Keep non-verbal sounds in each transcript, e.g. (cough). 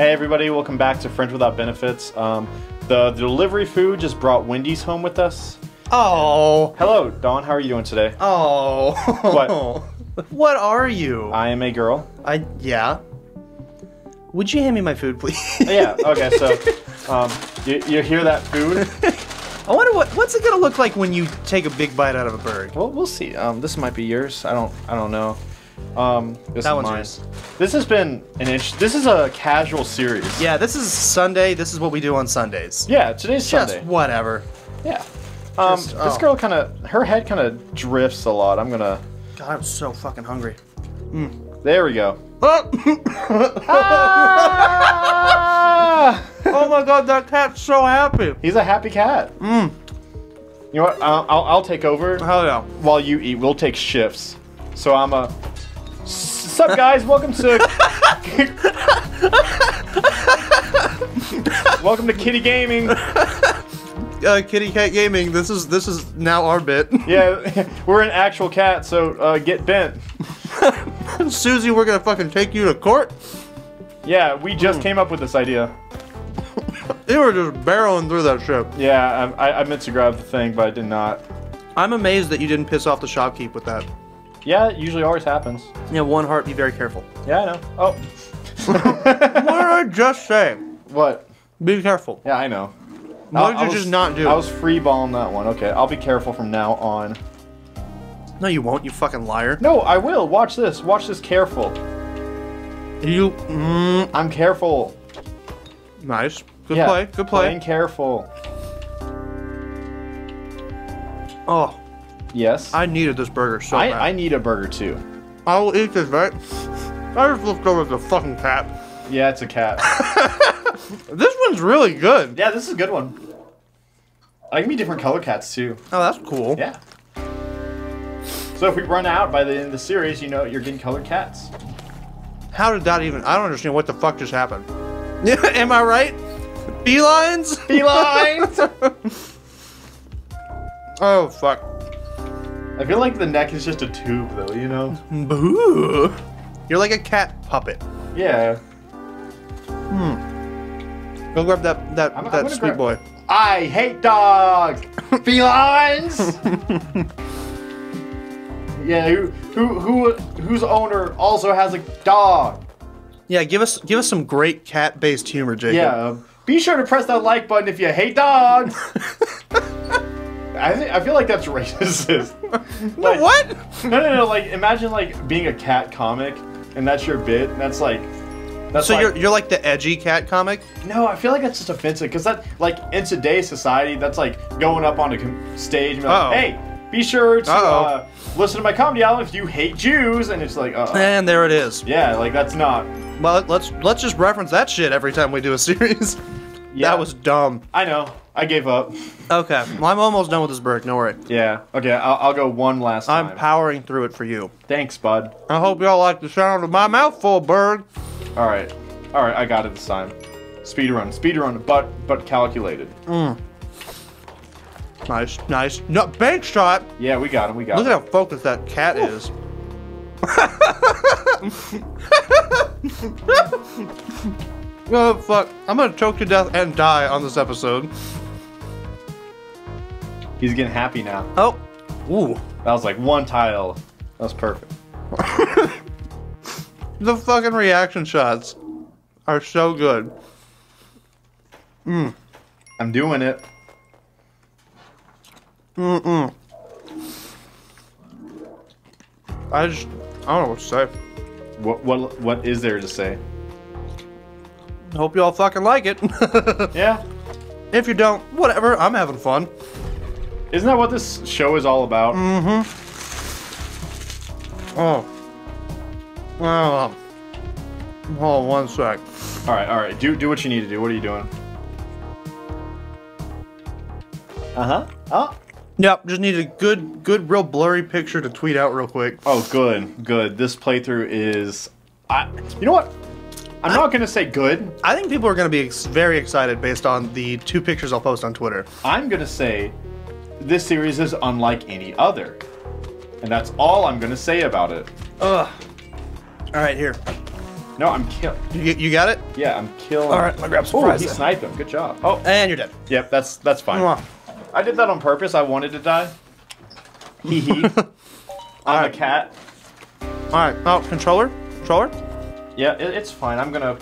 Hey everybody, welcome back to Friends Without Benefits. Um, the, the delivery food just brought Wendy's home with us. Oh. Hello, Dawn. How are you doing today? Oh. What? (laughs) What are you? I am a girl. I yeah. Would you hand me my food, please? Yeah. (laughs) Okay. So, um, you, you hear that food? (laughs) I wonder what what's it gonna look like when you take a big bite out of a bird. Well, we'll see. Um, this might be yours. I don't. I don't know. Um, this That is one's mine. yours. This has been an inch. This is a casual series. Yeah, this is Sunday. This is what we do on Sundays. Yeah. Today's Just Sunday. whatever. Yeah. Um, Just- this oh. girl kind of, her head kind of drifts a lot. I'm gonna. God, I'm so fucking hungry. There we go. oh (laughs) (laughs) Oh my god, that cat's so happy. He's a happy cat. Mm. You know what? I'll, I'll, I'll take over Hell yeah. while you eat. We'll take shifts. So I'm a. Sup, guys? Welcome to. Welcome to Kitty Gaming. Uh, Kitty Cat Gaming. This is this is now our bit. (laughs) Yeah, we're an actual cat, so uh, get bent. Susie, we're gonna fucking take you to court. Yeah, we just came up with this idea. You were just barreling through that shit. Yeah, I, I meant to grab the thing, but I did not. I'm amazed that you didn't piss off the shopkeep with that. Yeah, it usually always happens. Yeah, one heart. Be very careful. Yeah, I know. Oh. (laughs) what did I just say? what? Be careful. Yeah, I know. What did I you was- just not do? I was free balling that one. Okay, I'll be careful from now on. No, you won't. You fucking liar. No, I will. Watch this. Watch this careful. You. Mm, I'm careful. nice. Good Yeah, play. Good play. Playing careful. Oh, Yes. I needed this burger so bad. I, I need a burger too. I will eat this, right? I just looked over at the fucking cat. Yeah, it's a cat. (laughs) This one's really good. yeah, this is a good one. I can be different color cats too. Oh, that's cool. Yeah. So if we run out by the end of the series, you know you're getting colored cats. How did that even? I don't understand what the fuck just happened. Yeah, (laughs) am I right? Felines? Felines! (laughs) Oh fuck. I feel like the neck is just a tube though, you know? (laughs) Boo. You're like a cat puppet. Yeah. Hmm. Go grab that that I'm- I'm that sweet grab- boy. I hate dogs! (laughs) Felines! (laughs) yeah, who, who, who, whose owner also has a dog? Yeah, give us give us some great cat-based humor, Jacob. Yeah. Be sure to press that like button if you hate dogs. I think, I feel like that's (laughs) racist. (laughs) No, Like- what? No, no, no. Like, imagine like being a cat comic, and that's your bit. And that's like, that's So like, you're you're like the edgy cat comic? no. I feel like that's just offensive because that like in today's society, that's like going up on a stage and be like, hey, be sure to uh, listen to my comedy album if you hate Jews, and it's like, uh, And there it is. yeah, like that's not. Well, let's let's just reference that shit every time we do a (laughs) series. Yeah, That was dumb. I know. I gave up. Okay, well, I'm almost done with this burger. No worry. Yeah. Okay. I'll, I'll go one last time. I'm powering through it for you. Thanks, bud. I hope y'all like the sound of my mouthful, bird. All right. All right. I got it this time. Speed run. Speed run. But but calculated. Mm. Nice, nice. No, bank shot. Yeah, we got him. We got Look him. Look at how focused that cat is. (laughs) (laughs) oh fuck! I'm gonna choke to death and die on this episode. He's getting happy now. Oh, ooh, That was like one tile. That was perfect. (laughs) the fucking reaction shots are so good. Mm. I'm doing it. Mm-mm. I just, I don't know what to say. What what what is there to say? Hope y'all fucking like it. (laughs) Yeah. if you don't, whatever. I'm having fun. Isn't that what this show is all about? Mm-hmm. Oh. Oh. Hold on one sec. All right. All right. Do do what you need to do. What are you doing? Uh huh. Oh. Yep, just need a good, good, real blurry picture to tweet out real quick. Oh, good. Good. This playthrough is. I. You know what? I'm not gonna say good. I think people are going to be ex- very excited based on the two pictures I'll post on Twitter. I'm gonna say this series is unlike any other. And that's all I'm gonna say about it. Ugh. All right, here. No, I'm kill. You, you got it? Yeah, I'm killing. All right, I'm grab some Oh, he then. sniped him. Good job. Oh, And you're dead. yep. That's that's fine. Mwah. I did that on purpose. I wanted to die. Hee hee. (laughs) I'm a cat. All right. Oh, controller? Controller? Yeah, it, it's fine. I'm gonna.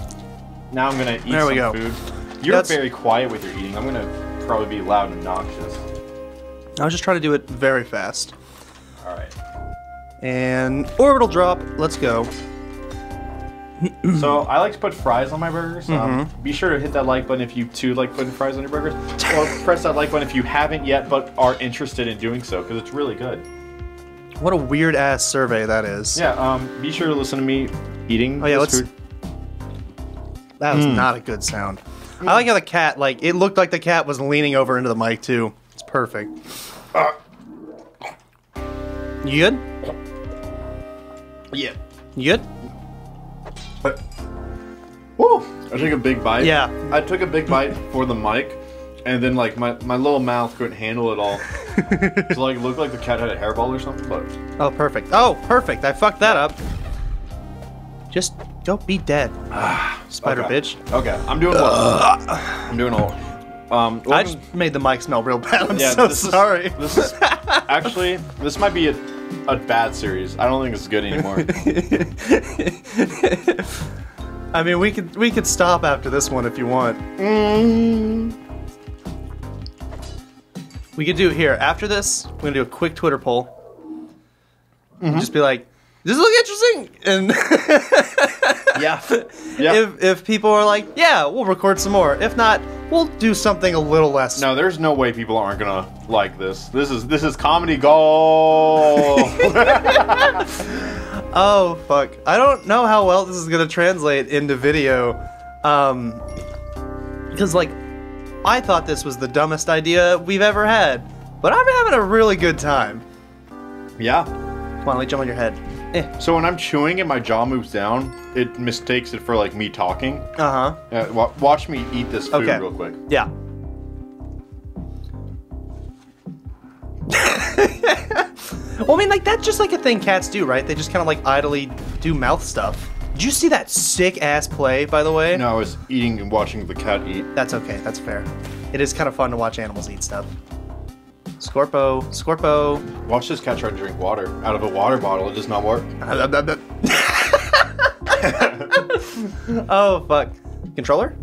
Now I'm gonna eat There we some go. food. You're That's- very quiet with your eating. I'm gonna probably be loud and obnoxious. I was just trying to do it very fast. All right. And orbital drop. Let's go. So I like to put fries on my burgers. Um, Mm-hmm. be sure to hit that like button if you too like putting fries on your burgers, or press that like button if you haven't yet but are interested in doing so because it's really good. What a weird ass survey that is. Yeah. Um. Be sure to listen to me eating. Oh yeah, this let's. food. That was not a good sound. I like how the cat, like, it looked like the cat was leaning over into the mic too. It's perfect. Uh, You good? yeah. You good? But, woo! I took a big bite. Yeah. I took a big bite for the mic, and then like my, my little mouth couldn't handle it all. (laughs) so like it looked like the cat had a hairball or something. But Oh, perfect. Oh, perfect. I fucked that up. Just don't be dead, (sighs) spider okay. bitch. Okay, I'm doing well. (sighs) I'm doing all. Um, I just made the mic smell real bad. I'm Yeah, so this is- sorry. This is (laughs) actually this might be a, a bad series. I don't think it's good anymore. (laughs) I mean, we could we could stop after this one if you want. Mm. We could do it here. After this, we're gonna do a quick Twitter poll. Mm-hmm. Just be like, "Does this look interesting?" And (laughs) (laughs) yeah, yeah. if if people are like, "Yeah, we'll record some more." If not, we'll do something a little less. no, there's no way people aren't gonna like this. This is this is comedy gold. (laughs) (laughs) Oh fuck! I don't know how well this is gonna translate into video, um, because like, I thought this was the dumbest idea we've ever had, but I'm having a really good time. yeah. Come on, let me jump on your head. Eh. So when I'm chewing and my jaw moves down, it mistakes it for like me talking. Uh huh. Uh, wa- watch me eat this food Okay. real quick. Yeah. (laughs) well, I mean, like that's just like a thing cats do, right? They just kind of like idly do mouth stuff. Did you see that sick ass play, by the way? No, I was eating and watching the cat eat. That's okay. That's fair. It is kind of fun to watch animals eat stuff. Scorpo, Scorpo. Watch this cat try to drink water out of a water bottle. It does not work. (laughs) (laughs) oh fuck. Controller?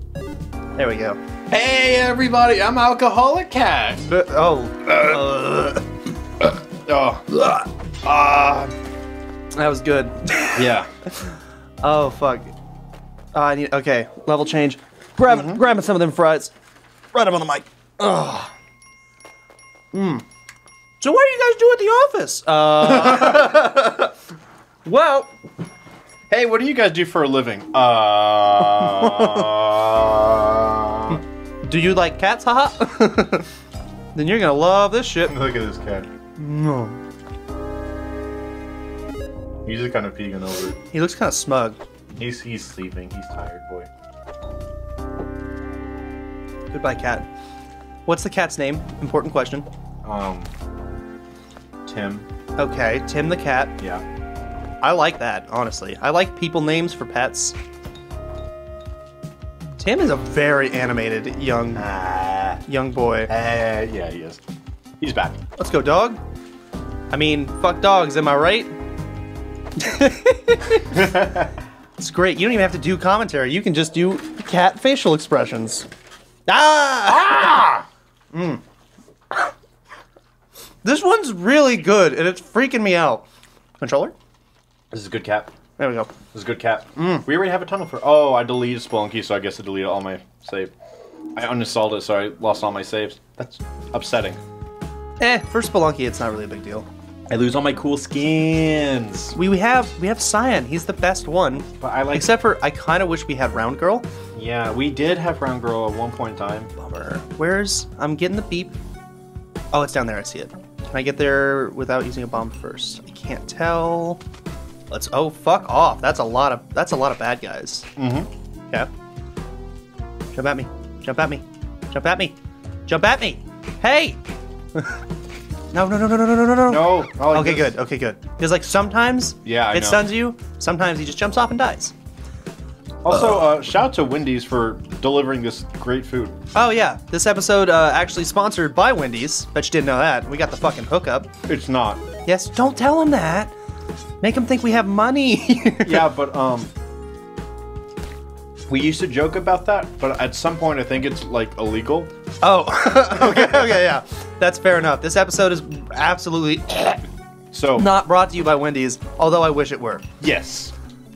There we go. Hey everybody, I'm Alcoholic Cat. Uh, Oh. Uh, Oh. Ah. that was good. yeah. (laughs) Oh fuck. Oh, I need. Okay, level change. Grab, grabbing some of them fries. Right up on the mic. Ugh. Hmm. So what do you guys do at the office? Uh. (laughs) well, Hey, what do you guys do for a living? Uh. (laughs) do you like cats? Haha. (laughs) then you're gonna love this shit. Look at this cat. No. He's just kind of peeking over. He looks kind of smug. He's he's sleeping. He's tired, boy. Goodbye, cat. What's the cat's name? Important question. Um. Tim. Okay, Tim the cat. Yeah. I like that, honestly. I like people names for pets. Tim is a very animated young Ah. young boy. Uh, yeah, he is. He's back. Let's go, dog. I mean, fuck dogs, am I right? (laughs) It's great. You don't even have to do commentary. You can just do cat facial expressions. Ah! ah! This one's really good, and it's freaking me out. Controller? This is a good cap. There we go. This is a good cat. We already have a tunnel for. Oh, I deleted Spelunky, so I guess I deleted all my save. I uninstalled it, so I lost all my saves. That's upsetting. Eh, for Spelunky, it's not really a big deal. I lose all my cool skins. We, we have we have Cyan. He's the best one. But I like. Except for I kind of wish we had Round Girl. yeah, we did have Round Girl at one point in time. Bummer. Where's I'm getting the beep. Oh, it's down there. I see it. Can I get there without using a bomb first? I can't tell. Let's. Oh, fuck off. That's a lot of. That's a lot of bad guys. Mm-hmm. Okay. Jump at me. Jump at me. Jump at me. Jump at me. Hey. (laughs) no, no, no, no, no, no, no, no. No. Okay, this. good. Okay, good. Because like sometimes Yeah, I it know. stuns you. Sometimes he just jumps off and dies. Also, uh, shout out to Wendy's for delivering this great food. Oh yeah, this episode uh, actually sponsored by Wendy's. Bet you didn't know that. We got the fucking hookup. It's not. Yes, don't tell him that. Make him think we have money. (laughs) Yeah, but um, we used to joke about that, but at some point I think it's like illegal. oh, (laughs) okay, okay, yeah. That's fair enough. This episode is absolutely So not brought to you by Wendy's, although I wish it were. yes,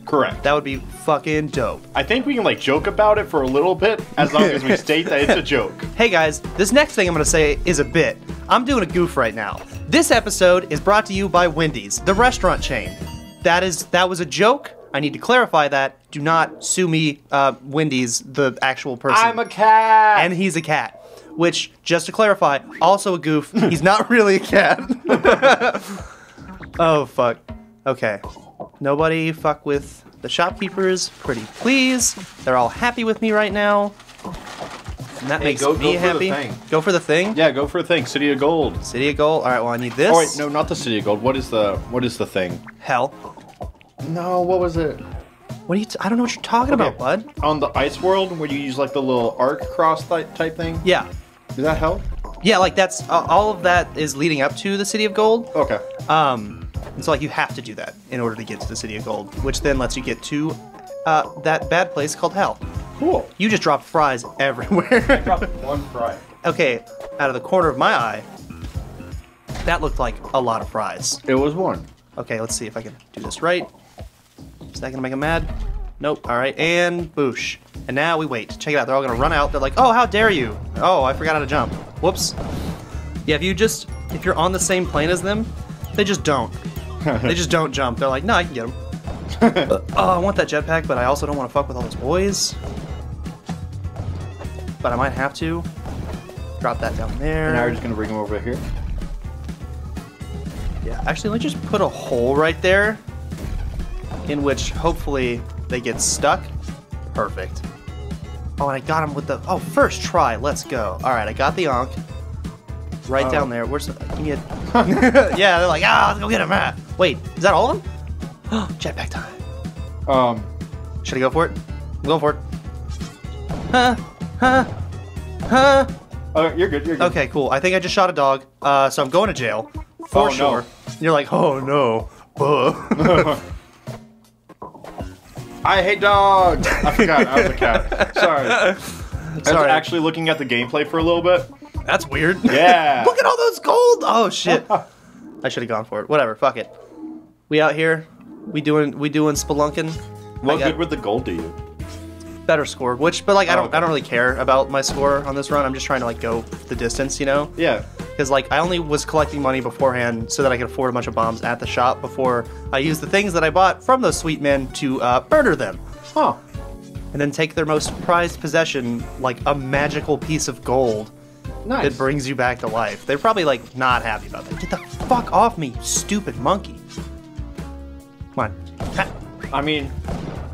correct. That would be fucking dope. I think we can like joke about it for a little bit as long as we (laughs) state that it's a joke. Hey guys, this next thing I'm gonna say is a bit. I'm doing a goof right now. This episode is brought to you by Wendy's, the restaurant chain. That is that was a joke. I need to clarify that. Do not sue me, uh, Wendy's, the actual person. I'm a cat. and he's a cat. Which, just to clarify, also a goof. (laughs) He's not really a cat. (laughs) oh fuck. Okay. Nobody fuck with the shopkeepers. Pretty please. They're all happy with me right now. And that Hey, makes go- me go for the happy. thing. Go for the thing. yeah, go for the thing. City of Gold. City of Gold. All right. Well, I need this. Oh wait, no, not the City of Gold. What is the what is the thing? Hell. No, what was it? What are you? T- I don't know what you're talking Okay. about, bud. On the ice world, where you use like the little arc cross type type thing. Yeah. Is that hell? Yeah. Like that's uh, all of that is leading up to the City of Gold. Okay. Um, and so like you have to do that in order to get to the City of Gold, which then lets you get to uh, that bad place called Hell. Cool. You just (laughs) dropped fries everywhere. Drop one fry. okay, out of the corner of my eye, that looked like a lot of fries. It was one. Okay, let's see if I can do this right. Is that gonna make him mad? Nope. All right, and boosh. And now we wait. Check it out. They're all gonna run out. They're like, "Oh, how dare you! Oh, I forgot how to jump. Whoops." Yeah, if you just if you're on the same plane as them, they just don't. (laughs) they just don't jump. They're like, "No, I can get them." (laughs) oh, I want that jetpack, but I also don't want to fuck with all those boys. But I might have to. Drop that down there. And now we're just gonna bring him over here. Yeah, actually, let's just put a hole right there in which hopefully they get stuck. Perfect. Oh, and I got him with the. Oh, first try. Let's go. All right, I got the Ankh. Right Oh. down there. Where's the. Me a. (laughs) yeah, they're like, ah, let's go get him. Ah. Wait, is that all of them? (gasps) Jetpack time. Um. Should I go for it? I'm going for it. Huh? Huh? Huh? Oh, you're good. You're good. Okay, cool. I think I just shot a dog, uh, so I'm going to jail for Oh, no. sure. You're like, oh no. (laughs) I hate dogs. I forgot. I was a cat. (laughs) Sorry. I was Sorry. actually looking at the gameplay for a little bit. That's weird. Yeah. (laughs) Look at all those gold. Oh shit. I should have gone for it. Whatever. Fuck it. We out here. We doing we doing spelunking. What good would the gold do you? better score. Which, but like I Oh, don't okay. I don't really care about my score on this run. I'm just trying to like go the distance, you know. Yeah. Because like I only was collecting money beforehand so that I could afford a bunch of bombs at the shop before I used the things that I bought from those sweet men to uh, murder them. Huh. and then take their most prized possession, like a magical piece of gold Nice. that brings you back to life. They're probably like not happy about that. Get the fuck off me, you stupid monkey. Come on. Ha. I mean,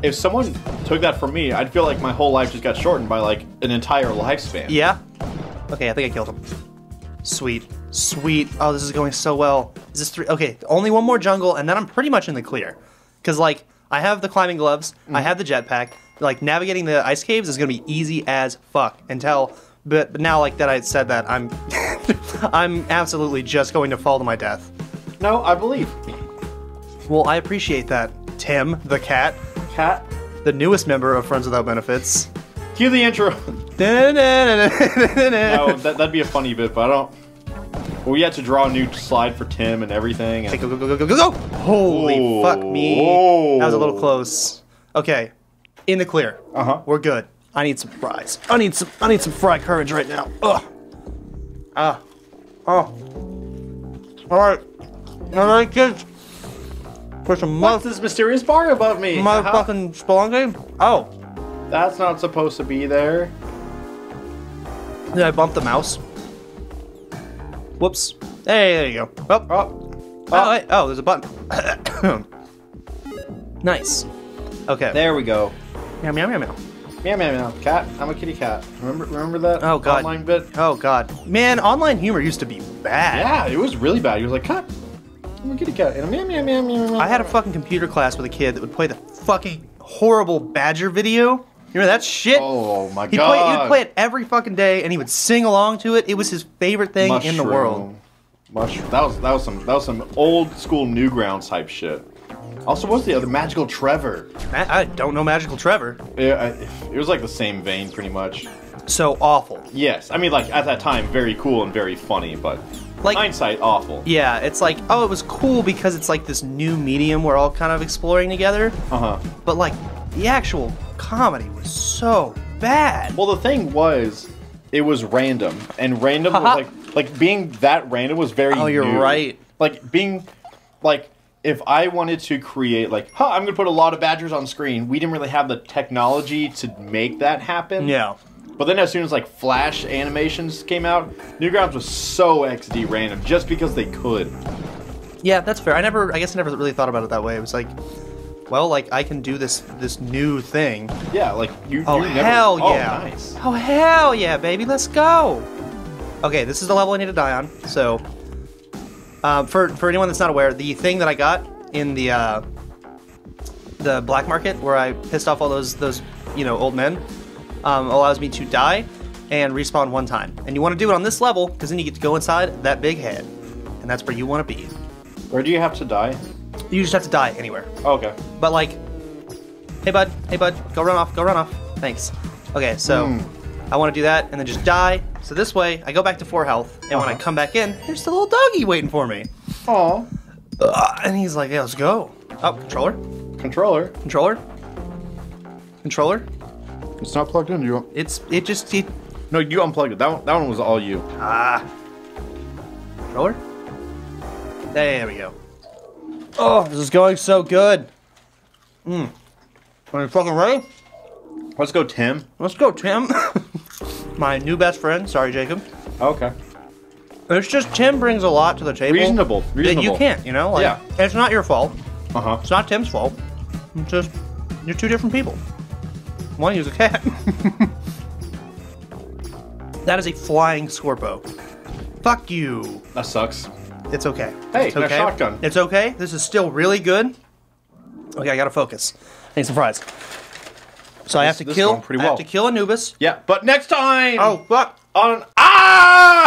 if someone took that from me, I'd feel like my whole life just got shortened by like an entire lifespan. Yeah? Okay, I think I killed him. Sweet. Sweet. Oh, this is going so well. Is this three? Okay, only one more jungle, and then I'm pretty much in the clear. Because, like, I have the climbing gloves, I mm. have the jetpack. Like, navigating the ice caves is going to be easy as fuck until. But, but now, like that I said that, I'm (laughs) I'm absolutely just going to fall to my death. No, I believe. Well, I appreciate that, Tim, the cat, Cat. the newest member of Friends Without Benefits. Cue the intro. (laughs) no, that, that'd be a funny bit, but I don't. We had to draw a new slide for Tim and everything. And... go, go, go, go, go, go, go! Holy Whoa. fuck me. That was a little close. Okay. In the clear. Uh huh. We're good. I need some fries. I need some I need some fry courage right now. Ugh. Ah. Oh. Alright. Alright, kids. What's this mysterious bar above me? motherfucking uh-huh. spelunky. Oh. That's not supposed to be there. Did I bump the mouse? Whoops. Hey, there you go. Oh, Oh. oh, wait. oh there's a button. (coughs) nice. Okay. There we go. Meow, meow, meow, meow. Meow meow meow. Cat. I'm a kitty cat. Remember remember that Oh, God. online bit? Oh god, man, online humor used to be bad. Yeah, it was really bad. He was like, cat. I'm a kitty cat. And meow meow meow meow meow. I had a fucking computer class with a kid that would play the fucking horrible badger video. You remember that shit? Oh my He'd god. play, he'd play it every fucking day, and he would sing along to it. It was his favorite thing in the world. Mushroom. That was that was some that was some old school Newgrounds type shit. Also, what's the other Magical Trevor? Ma- I don't know Magical Trevor. Yeah, I- it was like the same vein, pretty much. So awful. Yes, I mean like at that time, very cool and very funny, but Like- hindsight, awful. Yeah, it's like, oh, it was cool because it's like this new medium we're all kind of exploring together. Uh huh. But like, the actual comedy was so bad. Well, the thing was, it was random, and random was (laughs) like like being that random was very. Oh, you're new. right. Like being, like if I wanted to create like, huh, I'm gonna put a lot of badgers on screen. We didn't really have the technology to make that happen. Yeah. But then as soon as like Flash animations came out, Newgrounds was so XD random just because they could. Yeah, that's fair. I never, I guess I never really thought about it that way. It was like, well, like I can do this this new thing. Yeah, like you. Oh you never- hell oh, yeah! Nice. Oh hell yeah, baby, let's go. Okay, this is the level I need to die on. So, um, for for anyone that's not aware, the thing that I got in the uh, the black market where I pissed off all those those you know old men um, allows me to die and respawn one time. And you want to do it on this level because then you get to go inside that big head, and that's where you want to be. Where do you have to die? You just have to die anywhere. Oh, okay. But like, hey bud, hey bud, go run off, go run off. Thanks. Okay, so Hmm. I want to do that and then just die. So this way, I go back to four health, and when I Uh-huh. come back in, there's the little doggy waiting for me. Aw. And he's like, yeah, let's go. Oh, controller, Controller. controller, controller. It's not plugged in. You. It's it just it, No, you unplugged it. That one, that one was all you. ah controller. There we go. Oh, this is going so good. Mm. Are you fucking ready? Let's go, Tim. Let's go, Tim. (laughs) My new best friend. Sorry, Jacob. Okay. It's just Tim brings a lot to the table. Reasonable, That you can't, you know? Like, Yeah. It's not your fault. Uh huh. It's not Tim's fault. It's just you're two different people. One is a cat. (laughs) that is a flying Scorpo. Fuck you. That sucks. It's okay. Hey, it's nice okay. shotgun. It's okay. This is still really good. Okay, I gotta focus. I need some fries. So I have This- to this is kill. going pretty I have to kill Anubis. Yeah, but next time. Oh fuck! On ah.